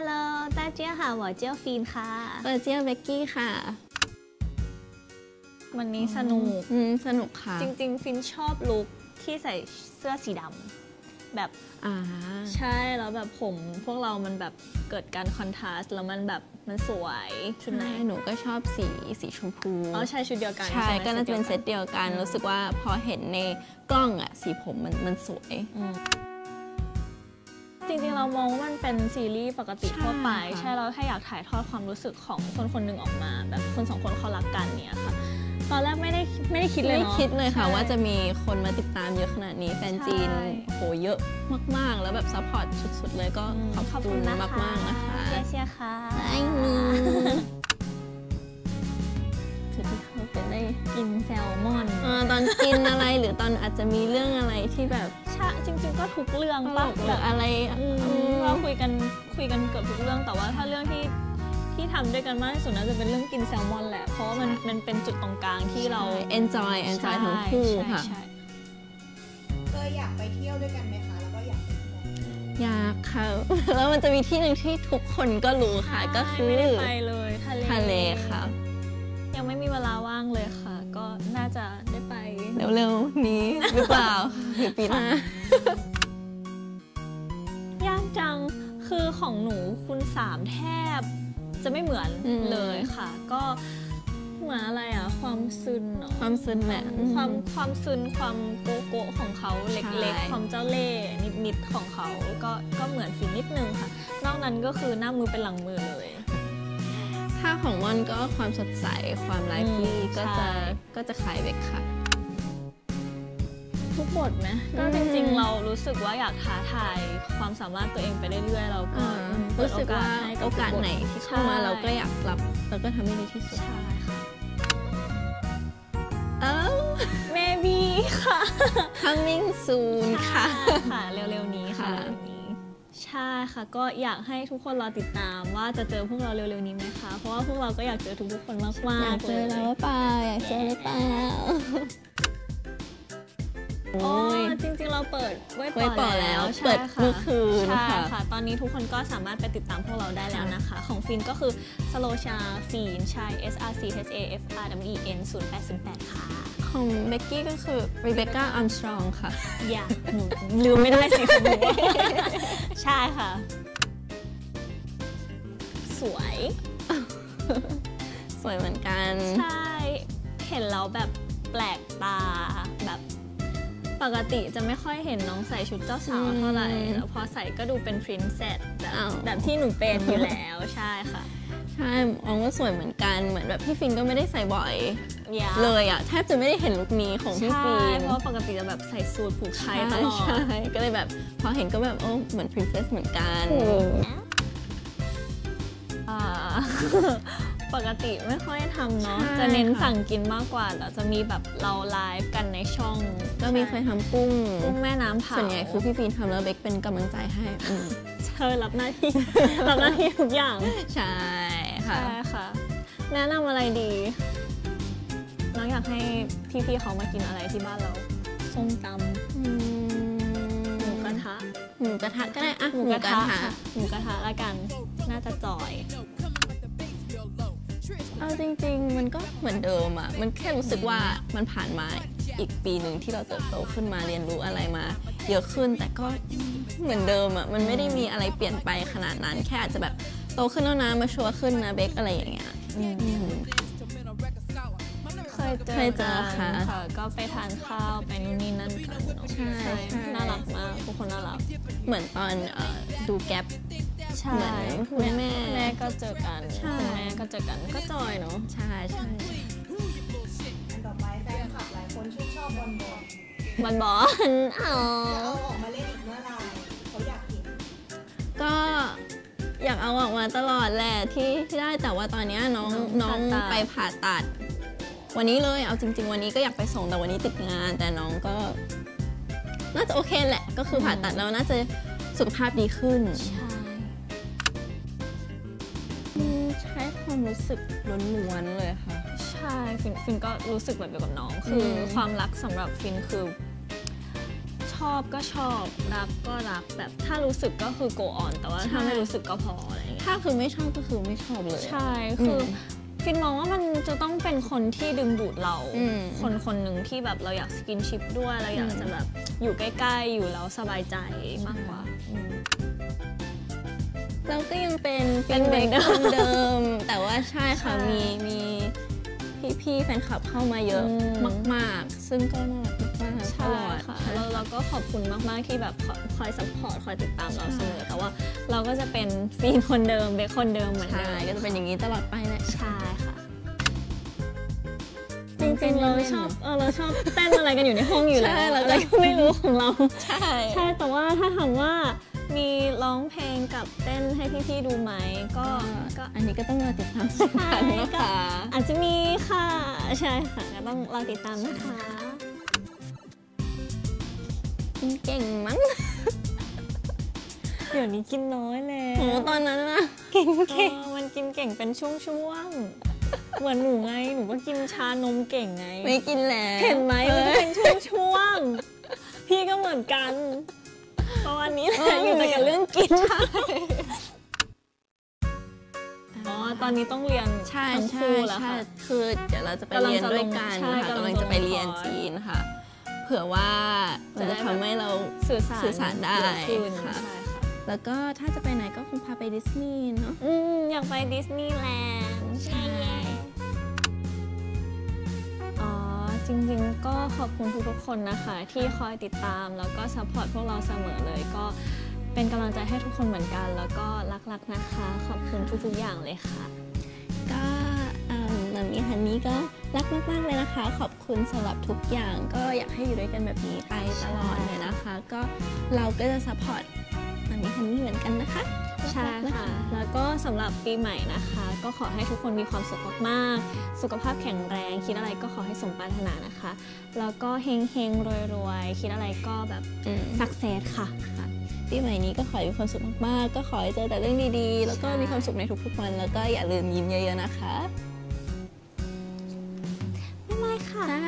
Hello ตาเจียค่ะหวอเจียฟีนค่ะเออเจีเบกกี้ค่ะ วันนี้สนุก อืม สนุกค่ะ จริง ๆ ฟินชอบลุคที่ใส่เสื้อสีดำแบบอ่าใช่ แล้วแบบผมพวกเรามันแบบเกิดการคอนทราสต์แล้วมันแบบมันสวยชุดไหนหนูก็ชอบสีสีชมพู อ๋อ ใช่ชุดเดียวกันใช่ ก็น่าจะเป็นเซตเดียวกัน รู้สึกว่าพอเห็นในกล้องอะสีผมมันมันสวย จริงๆ เรามองว่ามันเป็นซีรีส์ปกติใช่ทั่วไปค่ะใช่เราแค่อยากถ่ายทอดความรู้สึกของคนคนหนึ่งออกมา แบบคนสองคนเขารักกันเนี่ยค่ะ ตอนแรกไม่ได้ไม่ได้คิดเลยไม่เนาะ คิดเลยค่ะใช่ว่าจะมีคนมาติดตามเยอะขนาดนี้แฟนจีนใช่ โหเยอะมากๆ แล้วแบบ support สุดๆ เลยก็ขอบคุณมากๆนะคะเชียร์เชียร์ค่ะไอ้หนูจุดที่เขาไปได้กินแซลมอน เออตอนกินอะไรหรือตอนอาจจะมีเรื่องอะไรที่แบบใช่จริงๆ ก็ทุกเรื่องตลปะกหแบรือบอะไรอืมอืมเราคุยกันคุยกันเกือบทุกเรื่องแต่ว่าถ้าเรื่องที่ที่ทำด้วยกันมากที่สุดน่าจะเป็นเรื่องกินแซลมอนแหละ เพราะว่ามันมันเป็นจุดตรงกลางที่เราใช่ enjoy enjoy ทั้งคู่ใช่ค่ะใช่เคยอยากไปเที่ยวด้วยกันไหมคะแล้วก็อยากไปที่ไหนอยากค่ะแล้วมันจะมีที่หนึ่งที่ทุกคนก็รู้ค่ะก็คือไม่ได้ไปเลยทะเลทะเลค่ะ ยังไม่มีเวลาว่างเลยค่ะ ก็น่าจะได้ไปเร็วๆนี้หรือเปล่าหรือปีหน้ายากจังคือของหนูคุณสามแทบ จะไม่เหมือนอืมเลยค่ะ ก็เหมือนอะไรอะ ความซึนเนาะความซึ้งแหละความความซึนความโกโก้ของเขาเล็กใช่ๆความเจ้าเล่ห์นิดๆของเขาก็ก็เหมือนฟินนิดนึงค่ะ นอกนั้นก็คือหน้ามือเป็นหลังมือเลย ถ้าของมอนก็ความสดใสความไลฟ์ลี่อืมก็ใช่จะก็จะคล้ายเบกค่ะ ทุกบทไหมก็อืมจริงๆ เรารู้สึกว่าอยากท้าทายความสามารถตัวเองไปเรื่อยๆ เราก็อ่าอืมเปิดรู้สึกว่าให้บโอกาสทุบทไหนที่เข้ามาใช่เราก็อยากรับแล้วก็ทำให้ดีที่สุดใช่ค่ะเอ้า maybe ค่ะ coming soon ค่ะ ค่ะ เร็วๆนี้ค่ะค่ะเร็วๆนี้ ใช่ค่ะ ก็อยากให้ทุกคนรอติดตามว่าจะเจอพวกเราเร็วๆนี้ไหมคะ เพราะว่าพวกเราก็อยากเจอทุกๆคนมากๆอยากเจอแล้วหรือเปล่าอยากเจอหรือเปล่าโอ้โอ้ยจริงๆเราเปิดไว้ไว้ปปออแล้แล้ววเปิดใช่ค่ะเมื่อคืนใช่ค่ะค่ะ ตอนนี้ทุกคนก็สามารถไปติดตามพวกเราได้แล้วนะคะ ของฟินก็คือสโลชาฟีนชาย S R C H A F R W E N 0 8 0 8ค่ะ ของเบกกี้ก็คือ Rebecca Armstrong ค่ะ อย่าหนูลืมไม่ได้สิคุณหนูใช่ค่ะ สวย สวยเหมือนกัน ใช่ เห็นแล้วแบบแปลกตาแบบปกติจะไม่ค่อยเห็นน้องใส่ชุดเจ้าสาวเท่าไหร่อืมแล้วพอใส่ก็ดูเป็นพรินเซสแบบอ้าวแบบที่หนูเป็นอยู่แล้วใช่ค่ะ ใช่อองก็สวยเหมือนกัน เหมือนแบบพี่ฟินก็ไม่ได้ใส่บ่อย อย่าเลยอะแทบจะไม่ได้เห็นลุคนี้ของพี่ใช่ฟินเพราะว่าปกติจะแบบใส่สูทผูกไทยตลอดใช่ใช่ก็เลยแบบพอเห็นก็แบบโอ้เหมือน princess เหมือนกันอ่าปกติไม่ค่อยทำเนาะใช่จะเน้นค่ะสั่งกินมากกว่าแล้วจะมีแบบเราไลฟ์กันในช่อง ก็มีเคยทำกุ้งกุ้งแม่น้ำเผาส่วนใหญ่คือพี่ฟินทำแล้วเบกเป็นกำลังใจให้อืมเธอรับหน้าที่รับหน้าที่ทุกอย่าง ใช่ค่ะใช่ค่ะ แนะนำอะไรดี น้องอยากให้พี่ๆเขามากินอะไรที่บ้านเราส้มตอืมำหมูกระทะหมูกระทะก็ได้อะหมูกระทะค่ะหมูกระทะละกันน่าจะจอยเอาจริง ๆ มันก็เหมือนเดิมอะมันแค่รู้สึกว่ามันผ่านมาอีกปีหนึ่งที่เราเติบโตขึ้นมาเรียนรู้อะไรมา เยอะขึ้นแต่ก็เหมือนเดิมอะมันไม่ได้มีอะไรเปลี่ยนไปขนาดนั้น แค่อาจจะแบบโตขึ้นแล้วนะมาชัวร์ขึ้นนะเบคอะไรอย่างเงี้ยอืมเค ยเจอเคยเจอกันค่ะ ค่ะ ก็ไปทานข้าวไปนู่นนี่นั่นกันเนอะใช่ใช่ น่ารักมากทุกคนน่ารัก เหมือนตอนเอ่อดูแกปใช่เหมือนคุณแม่ แม่ก็เจอกันใช่ คุณแม่ก็เจอกันก็จอยเนาะ ใช่ใช่อันต่อไปแฟนคลับหลายคนชื่นชอบบอลบอลบันบอนอ๋อ จะเอาออกมาเล่นอีกเมื่อไหร่เขาอยากเห็นก็อยากเอาออกมาตลอดแหละที่ที่ได้แต่ว่าตอนเนี้ยน้องน้องไปผ่าตัด วันนี้เลยเอาจริง ๆ วันนี้ก็อยากไปส่งแต่วันนี้ติดงาน แต่น้องก็ น่าจะโอเคแหละ ก็คือผ่าตัดแล้วน่าจะสุขภาพดีขึ้นใช่อืมใช้ความรู้สึกล้วนๆเลยค่ะ ใช่ฟรีนฟรีนก็รู้สึกแบบเดียวกับน้อง คืออมความรักสำหรับฟรีนคือ ชอบก็ชอบรักก็รักแบบถ้ารู้สึกก็คือ go on แต่ว่าถ้าใช่ไม่รู้สึกก็พออะไรอย่างเงี้ย ถ้าคือไม่ชอบก็คือไม่ชอบเลย ใช่ คืออม ฟรีนมองว่ามันจะต้องเป็นคนที่ดึงดูดเราอืมคนคนหนึ่งที่แบบเราอยาก skinship ด้วยเราอยากอืมจะแบบอยู่ใกล้ๆ อยู่แล้วสบายใจมากกว่าอืมเราก็ยังเป็นเป็นเหมือนเดิมคนเดิมแต่ว่าใช่ค่ะใช่มีมีพี่ๆแฟนคลับเข้ามาเยอะอืมมาก ๆ ซึ่งก็น่ารักมากๆต ใช่ลอดค่ะใช่เราเราก็ขอบคุณมากๆที่แบบคอยคอย support คอยติดตามเราเสมอแต่ว่าเราก็จะเป็นฟรีนคนเดิมเบคคนเดิมเหมือนใช่เดิมก็จะเป็นอย่างนี้ตลอดไปแหละใช่ค่ะจริงๆเราชอบเออเราชอบเต้นอะไรกันอยู่ในห้องอยู่แล้วใช่เราก็อะไรก็ไม่รู้ของเราใช่ใช่แต่ว่าถ้าถามว่ามีร้องเพลงกับเต้นให้พี่ๆดูไหมก็ก็อันนี้ก็ต้องรอติดตามชมกันนะคะอาจจะมีค่ะ ใช่ค่ะก็ต้องรอติดตามนะคะ เก่งมั้ง เดี๋ยวนี้กินน้อยแล้ว โหตอนนั้นนะกินเอเก่งอมันกินเก่งเป็นช่วงๆ เหมือนหนูไง หนูก็กินชานมเก่งไง ไม่กินแล้วเห็นไหมมันก็เป็นช่วงๆ พี่ก็เหมือนกันเพราะวันนี้แหละอยู่แต่กับเรื่องกิน อ๋อ ตอนนี้ต้องเรียนใช่ทั้งใช่คู่แล้วใช่ค่ะ คือเดี๋ยวเราจะไปกำลังเรียนจะด้วยกันลงใช่ค่ะกำลังกำลังจะไปจะลงเรียนคอร์สจีนค่ะ เผื่อว่ามันจะจะได้ทำให้เราสื่อสารสื่อสารได้เยอะขึ้นค่ะใช่ค่ะแล้วก็ถ้าจะไปไหนก็คงพาไปดิสนีย์เนาะอืมอยากไปดิสนีย์แลนด์ใช่อ๋อจริงๆ ก็ขอบคุณทุกๆคนนะคะ ที่คอยติดตามแล้วก็ support พวกเราเสมอเลยก็เป็นกำลังใจให้ทุกคนเหมือนกัน แล้วก็รักๆนะคะ ขอบคุณทุกๆอย่างเลยค่ะ ก็เอิ่มมามีฮันนี่ก็รักมากๆเลยนะคะขอบ คุณสำหรับทุกอย่าง ก็อยากให้อยู่ด้วยกันแบบนี้ไปตลอดเลยนะคะ ก็เราก็จะ support มามีฮันนี่เหมือนกันนะคะใช่รักนค่ะ แล้วก็สำหรับปีใหม่นะคะ ก็ขอให้ทุกคนมีความสุขมากๆ สุขภาพแข็งแรง คิดอะไรก็ขอให้สมปรารถนานะคะ แล้วก็เฮงเฮงรวยรวยๆคิดอะไรก็แบบอืมสักเซสค่ะ ปีใหม่นี้ก็ขอให้มีความสุขมากๆ ก็ขอให้เจอแต่เรื่องดีๆ แล้วก็ใช่มีความสุขในทุกๆวัน แล้วก็อย่าลืมยิ้มเยอะๆนะคะ Bye. Bye.